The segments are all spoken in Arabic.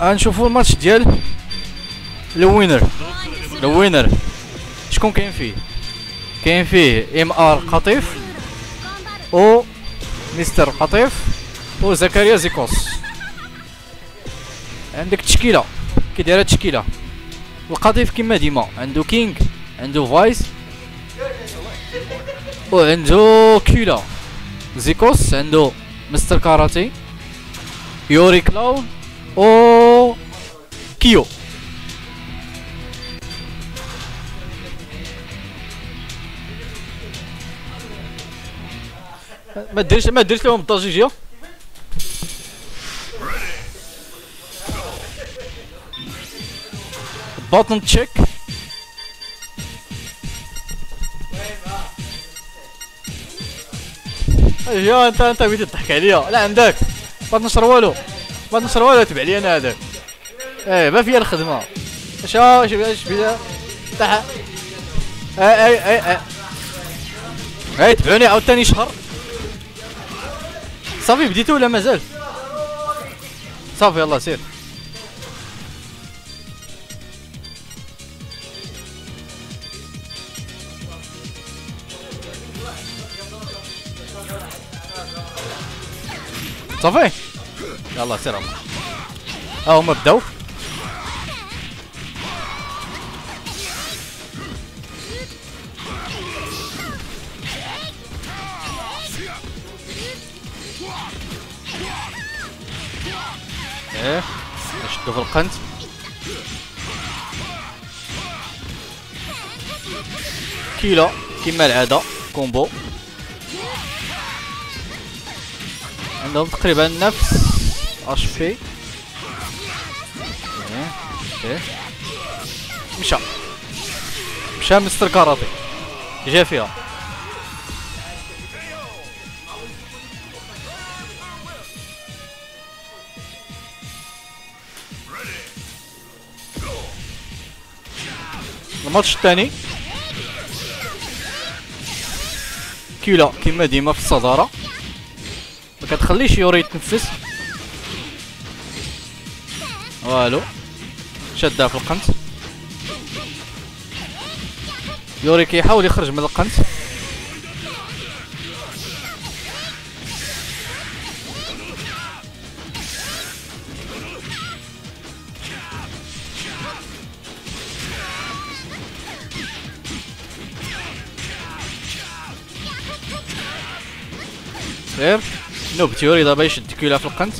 غنشوفو الماتش ديال ال winner ال winner شكون كاين فيه؟ كاين فيه MR خطيف أو مستر قطيف و زكريا زيكوس. عندك تشكيلة. كي دايرة تشكيلة. الخطيف كما ديما. عنده كينغ عنده فايس وعنده كيلا. زيكوس عنده مستر كاراتي. يوري كلاون. أو كيو ما ديرش ما ديرش لهم الضجيجيه باتن تشيك ايوا انت انت بغيتي تضحك عليا لا عندك ما تنشر والو ما تنشر والو تبع لي أنا هذاك إيه ما فيا الخدمة. اش اش اش بدا تاع اي اي اي اي اي تبعوني عاوتاني شهر. صافي بديتو ولا مازال صافي يلا سير. صافي. يلا سير الله. ها هما بداو إيه نشدو في القنت. كيلو كيما العادة combo. عندهم تقريبا نفس PA. مشى. مشى Mister Karate. جا فيها. الماتش الثاني. كيلا كيما ديما في الصدارة. ما كتخليش يوري يتنفس. والو. شدها في القنت. يوري كيحاول يخرج من القنت. سير نوب تيوري دابا يشد كيلا في القنت.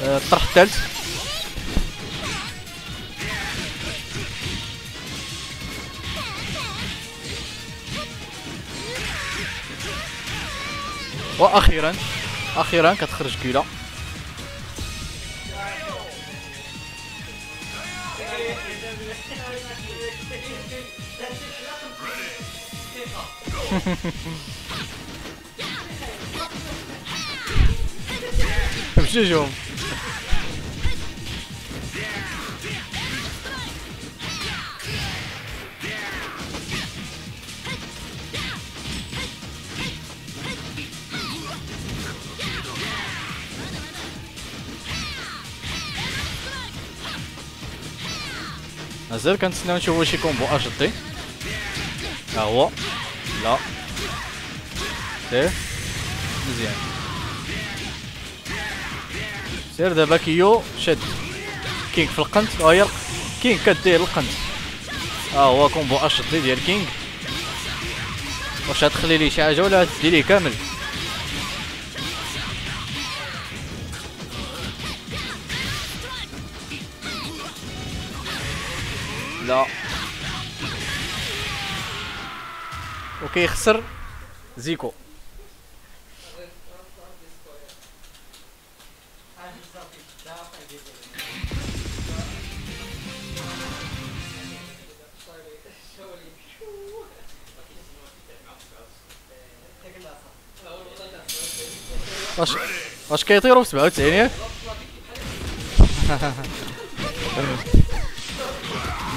الطرح الثالث. وأخيرا أخيرا كتخرج كيلا Przyziom. مازال كنتسناو نشوفو شي كومبو اش دي ها هو لا سير مزيان سير دابا كيو شد كينغ في القنت ها هي كينغ كدير القنت ها هو كومبو اش دي ديال كينغ واش غتخلي ليه شي حاجة ولا غتدي ليه كامل وكيخسر زيكو. واش واش كيطيروا ب 97 ياك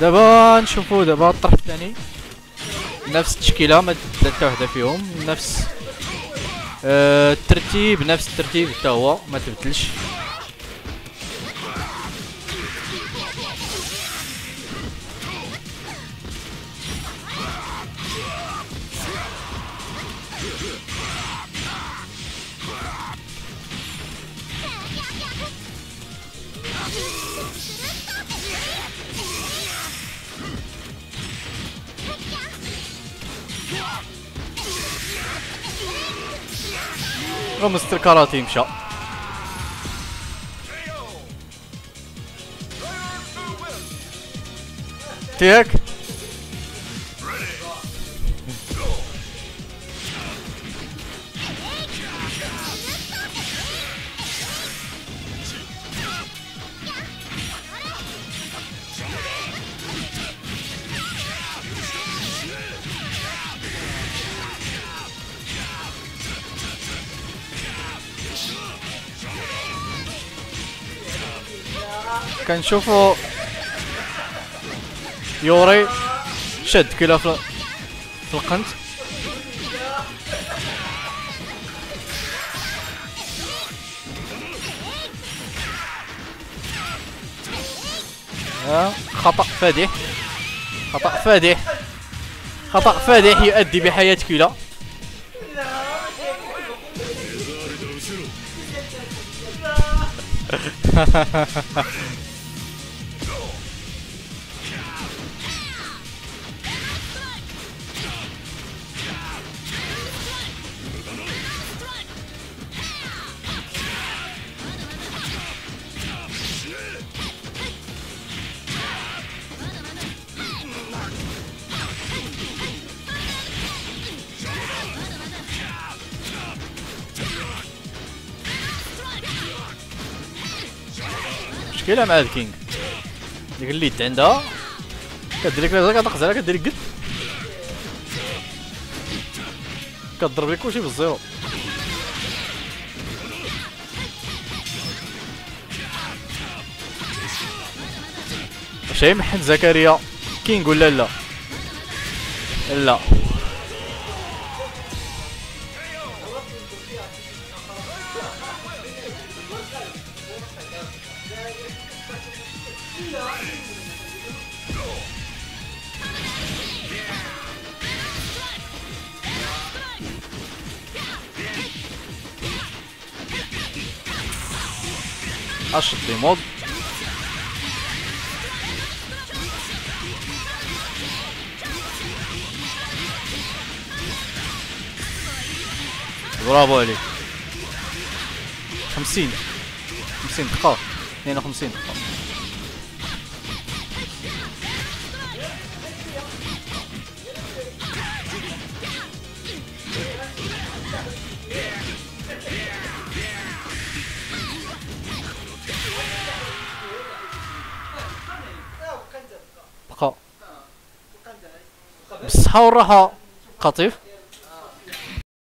دابا نشوفو دابا الطرف الثاني. نفس التشكيلة ما تبدلت حتى وحدة فيهم نفس آه الترتيب نفس الترتيب حتى هو ما تبدلش. مستر كاراتي مشى تياك كنشوفو يوري شد كلا في القنت. خطأ فادح خطأ فادح خطأ فادح يؤدي بحياة كلا. مشكله مع الكينغ ديك الليد عندها. كدير لك لازم كتنقز عليها كدير قد. كضرب لك كلشي بالزيرو. واش يمحن زكريا. كينغ ولا لا؟ لا. أشط مود برافو عليك. خمسين. خمسين دقيقة اثنين وخمسين بالصحة والراحة قطيف.